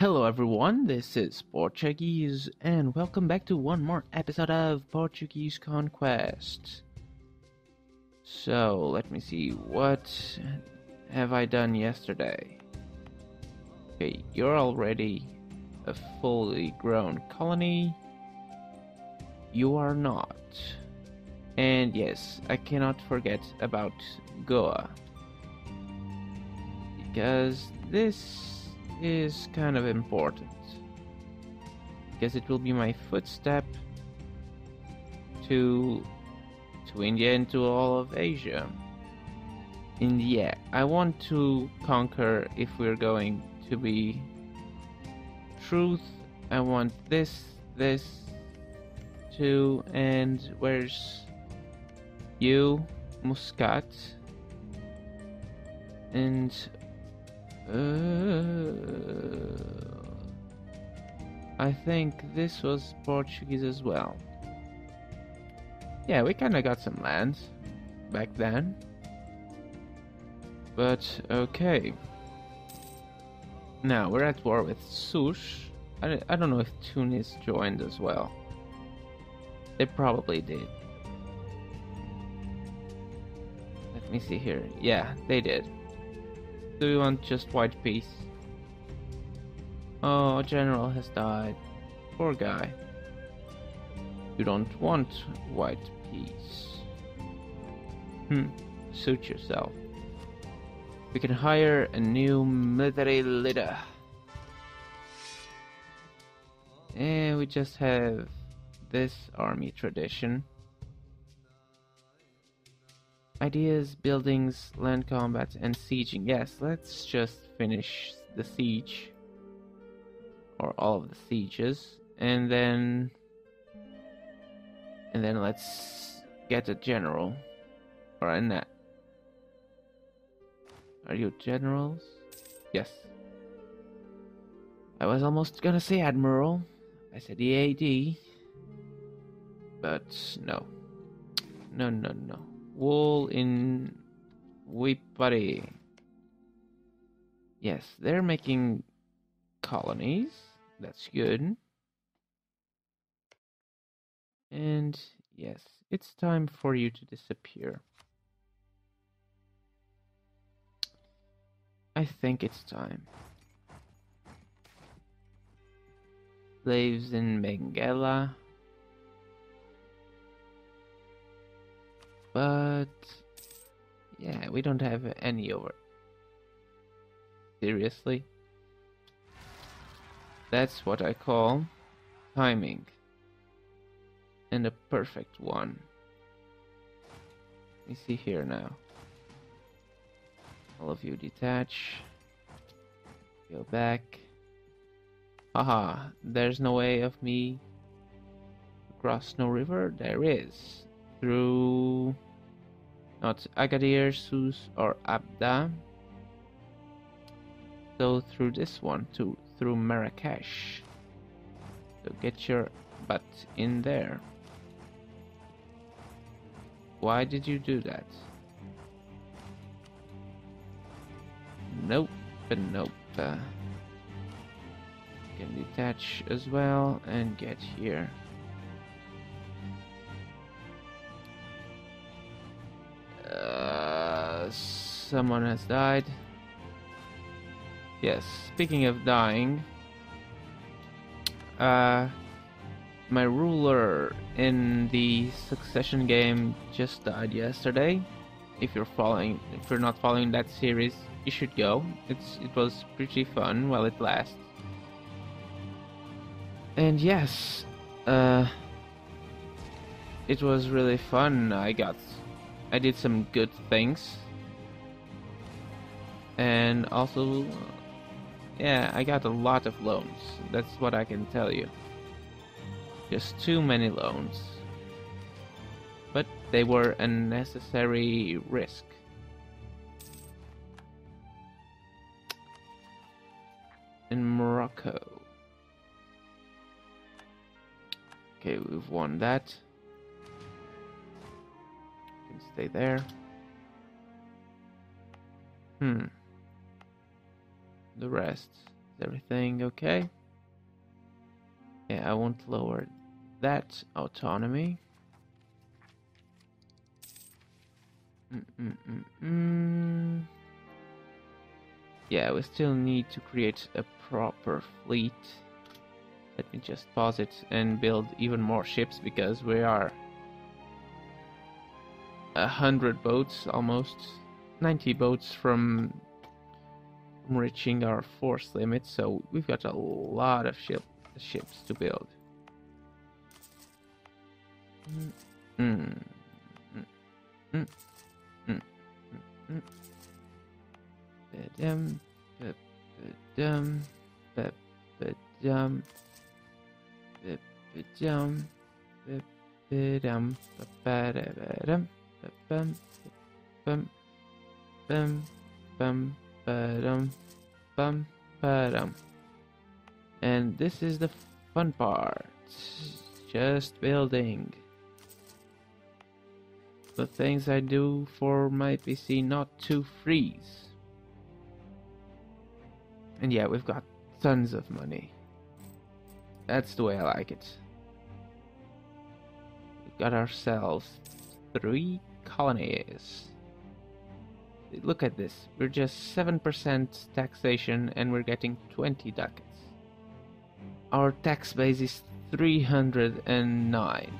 Hello everyone, this is Porchageese, and welcome back to one more episode of Portuguese Conquest. So, let me see, what have I done yesterday? Okay, you're already a fully grown colony. You are not. And yes, I cannot forget about Goa. Because this is kind of important because it will be my footstep to to India and to all of Asia. India, I want to conquer if we're going to be truth. I want this, this, too, and where's you, Muscat, and Uh, I think this was Portuguese as well. Yeah, we kinda got some lands back then. But okay. Now we're at war with Sush. I, I don't know if Tunis joined as well. They probably did. Let me see here. Yeah, they did. Do you want just white peace? Oh, general has died. Poor guy. You don't want white peace. Hmm, suit yourself. We can hire a new military leader. And we just have this army tradition. Ideas, buildings, land combat, and sieging. Yes, let's just finish the siege. Or all of the sieges. And then... And then let's get a general. Or a net. Are you generals? Yes. I was almost gonna say admiral. I said EAD. But no. No, no, no wool in Wipari. Yes, they're making colonies. That's good. And yes, it's time for you to disappear. I think it's time. Slaves in Benguela. But yeah, we don't have any over. Seriously? That's what I call timing. And a perfect one. Let me see here now. All of you detach. Go back. Haha, there's no way of me across Snow River? There is. Through not Agadir, Sus, or Abda. So through this one, to through Marrakesh. So get your butt in there. Why did you do that? Nope, nope. Uh, can detach as well and get here. Someone has died. Yes, speaking of dying, uh, my ruler in the succession game just died yesterday. If you're following, if you're not following that series, you should go. It's it was pretty fun while it lasts. And yes, uh, it was really fun. I got, I did some good things and also yeah I got a lot of loans. That's what I can tell you. Just too many loans. But they were a necessary risk. In Morocco. Okay we've won that. Can stay there. Hmm the rest. Is everything okay? Yeah, I won't lower that autonomy. Mm -mm -mm, mm. yeah, we still need to create a proper fleet. Let me just pause it and build even more ships because we are a hundred boats almost 90 boats from reaching our force limit so we've got a lot of ship ships to build mm, mm, mm, mm, mm, Ba-dum, bum, ba-dum. And this is the fun part. Just building. The things I do for my PC not to freeze. And yeah, we've got tons of money. That's the way I like it. We've got ourselves three colonies. Look at this. We're just 7% taxation and we're getting 20 ducats. Our tax base is 309.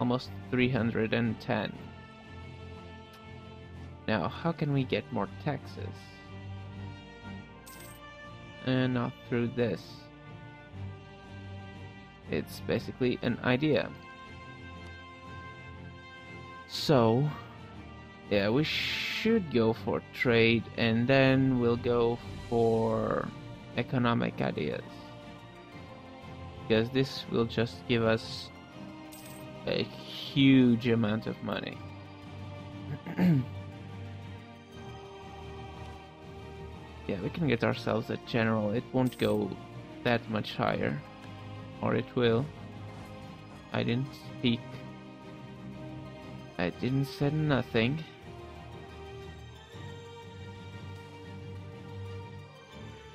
Almost 310. Now, how can we get more taxes? And not through this. It's basically an idea. So, yeah, we should go for trade and then we'll go for economic ideas. Because this will just give us a huge amount of money. yeah, we can get ourselves a general. It won't go that much higher. Or it will. I didn't speak. I didn't say nothing.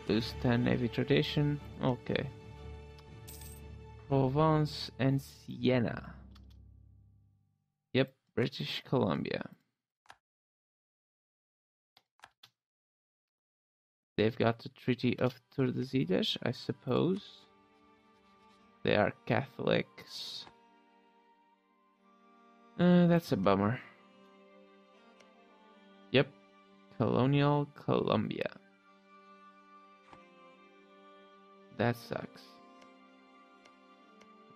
Boost 10 Navy tradition. Okay. Provence and Siena. Yep, British Columbia. They've got the Treaty of Tordesillas, I suppose. They are Catholics. Uh, that's a bummer. Yep, Colonial Columbia. That sucks.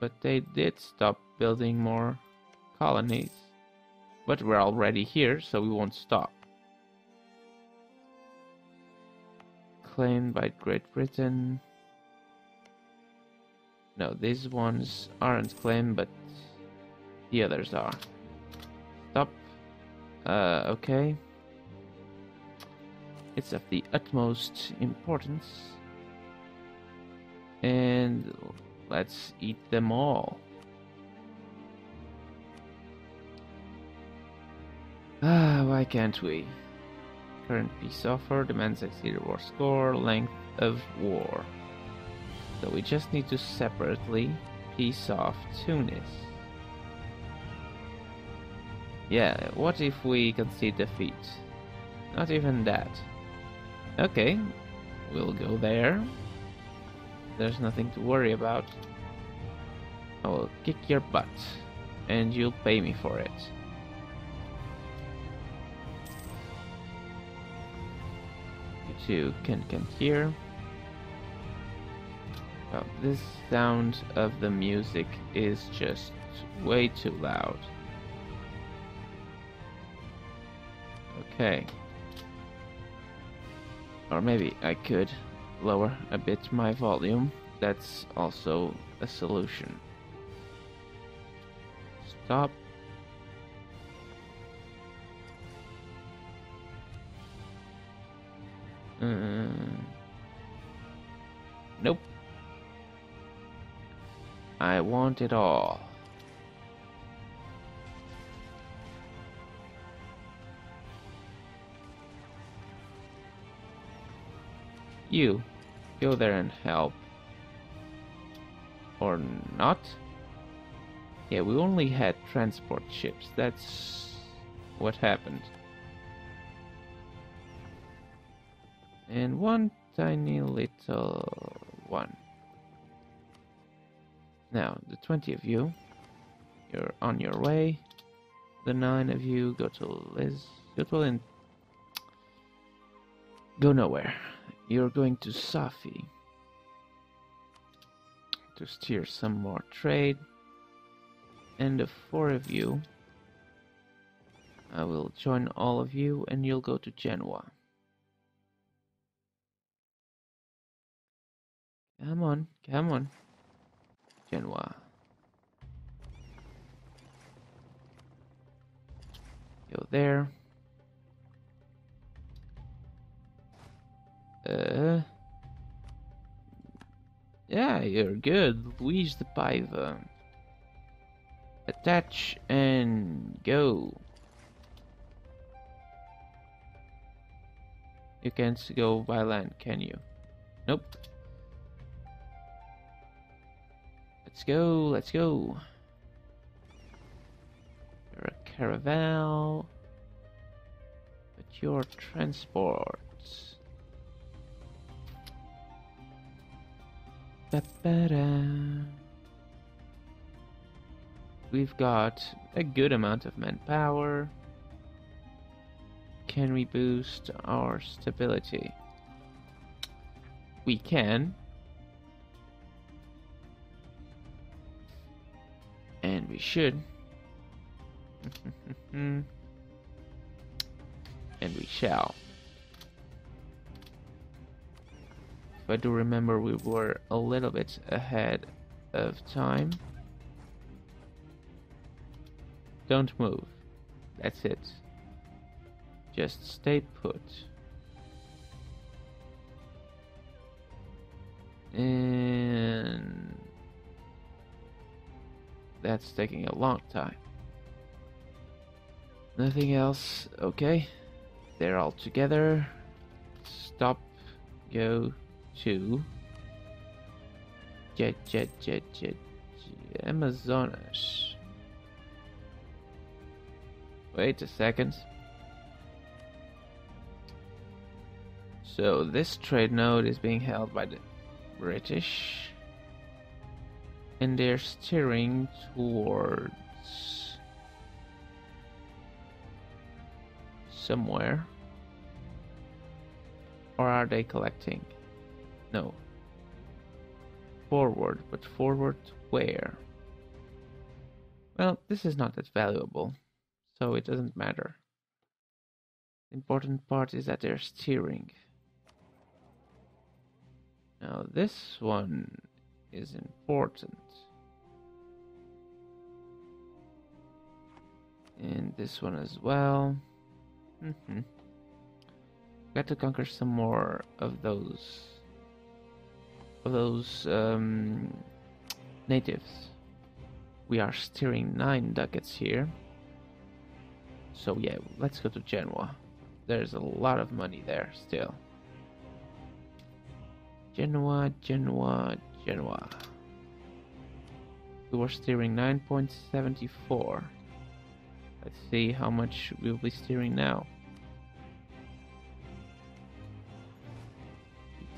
But they did stop building more colonies. But we're already here, so we won't stop. Claimed by Great Britain. No, these ones aren't claimed, but the others are. Stop. Uh, okay. It's of the utmost importance. And let's eat them all. Ah, why can't we? Current peace offer demands exceeded war score, length of war. So we just need to separately peace off Tunis. Yeah, what if we concede defeat? Not even that. Okay, we'll go there. There's nothing to worry about. I will kick your butt, and you'll pay me for it. You two can come here. Oh, this sound of the music is just way too loud. Okay. Or maybe I could lower a bit my volume. That's also a solution. Stop. Uh, nope. I want it all. You go there and help. Or not. Yeah, we only had transport ships. That's what happened. And one tiny little one. Now, the 20 of you, you're on your way. The 9 of you go to Liz. Go to and go nowhere. You're going to Safi to steer some more trade. And the four of you, I will join all of you and you'll go to Genoa. Come on, come on. Genoa. Go there. Uh. Yeah, you're good. Luis the Python. Attach and go. You can't go by land, can you? Nope. Let's go, let's go. You're a caravel. But your transport. We've got a good amount of manpower. Can we boost our stability? We can. And we should. and we shall. I do remember, we were a little bit ahead of time. Don't move. That's it. Just stay put. And that's taking a long time. Nothing else. Okay. They're all together. Stop. Go to jet jet jet jet, jet Amazonas. Wait a second. So this trade node is being held by the British and they're steering towards somewhere or are they collecting no. Forward, but forward where? Well, this is not that valuable, so it doesn't matter. The important part is that they're steering. Now this one is important. And this one as well. Mm -hmm. Got to conquer some more of those those um, natives. We are steering nine ducats here. So yeah, let's go to Genoa. There's a lot of money there still. Genoa, Genoa, Genoa. We were steering 9.74. Let's see how much we'll be steering now.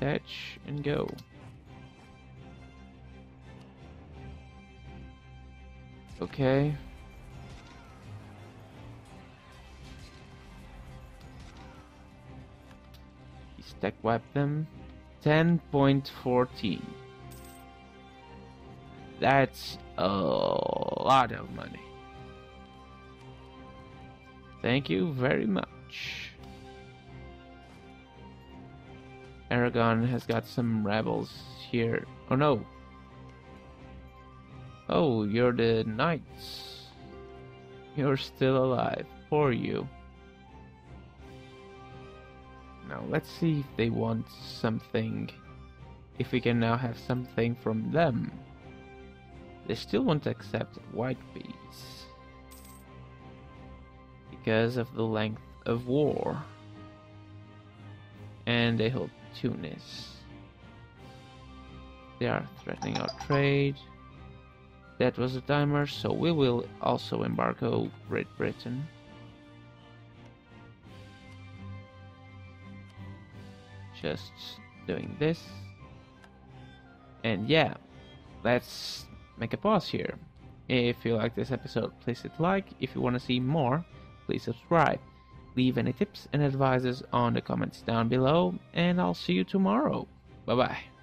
Detach and go. Okay. Stack wipe them. 10.14. That's a lot of money. Thank you very much. Aragon has got some rebels here. Oh no, Oh, you're the knights. You're still alive. Poor you. Now let's see if they want something. If we can now have something from them. They still won't accept white bees. Because of the length of war. And they hold Tunis. They are threatening our trade. That was the timer, so we will also embargo Great Britain. Just doing this. And yeah, let's make a pause here. If you like this episode, please hit like. If you want to see more, please subscribe. Leave any tips and advices on the comments down below, and I'll see you tomorrow. Bye bye.